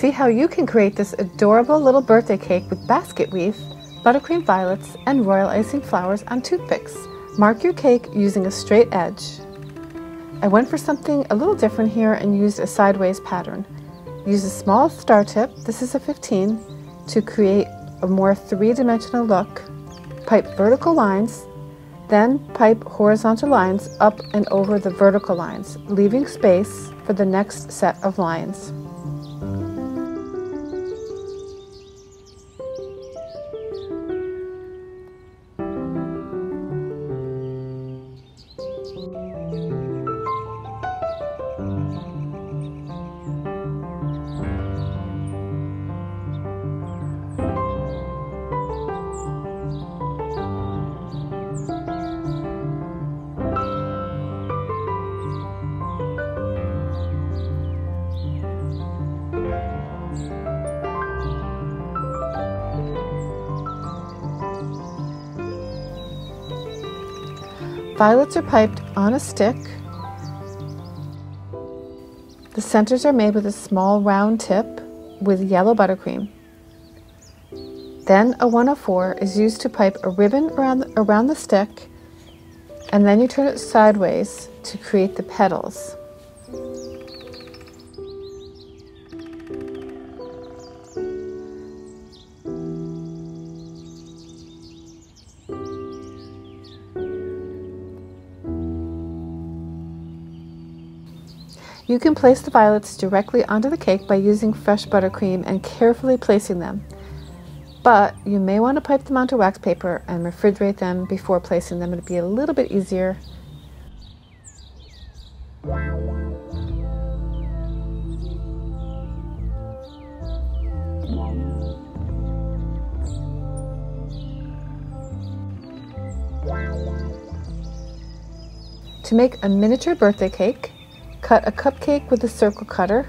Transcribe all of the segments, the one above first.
See how you can create this adorable little birthday cake with basket weave, buttercream violets, and royal icing flowers on toothpicks. Mark your cake using a straight edge. I went for something a little different here and used a sideways pattern. Use a small star tip, this is a 15, to create a more three-dimensional look. Pipe vertical lines, then pipe horizontal lines up and over the vertical lines, leaving space for the next set of lines. Violets are piped on a stick. The centers are made with a small round tip with yellow buttercream. Then a 104 is used to pipe a ribbon around the, around the stick and then you turn it sideways to create the petals. You can place the violets directly onto the cake by using fresh buttercream and carefully placing them. But you may want to pipe them onto wax paper and refrigerate them before placing them. It'll be a little bit easier. To make a miniature birthday cake, Cut a cupcake with a circle cutter,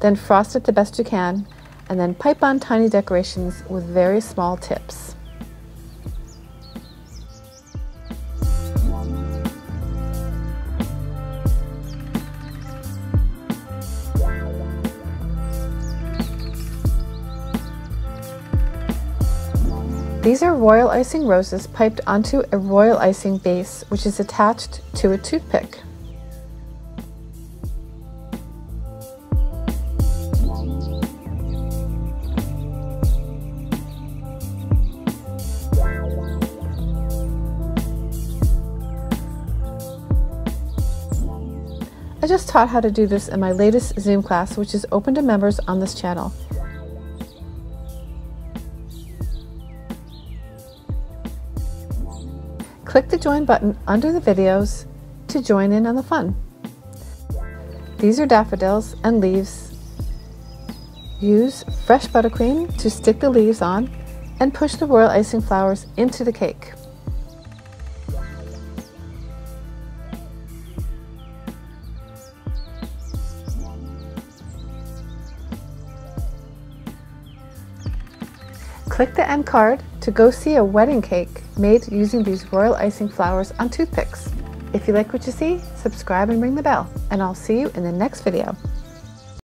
then frost it the best you can, and then pipe on tiny decorations with very small tips. These are royal icing roses piped onto a royal icing base which is attached to a toothpick. I just taught how to do this in my latest Zoom class, which is open to members on this channel. Click the join button under the videos to join in on the fun. These are daffodils and leaves. Use fresh buttercream to stick the leaves on and push the royal icing flowers into the cake. Click the end card to go see a wedding cake made using these royal icing flowers on toothpicks. If you like what you see, subscribe and ring the bell, and I'll see you in the next video.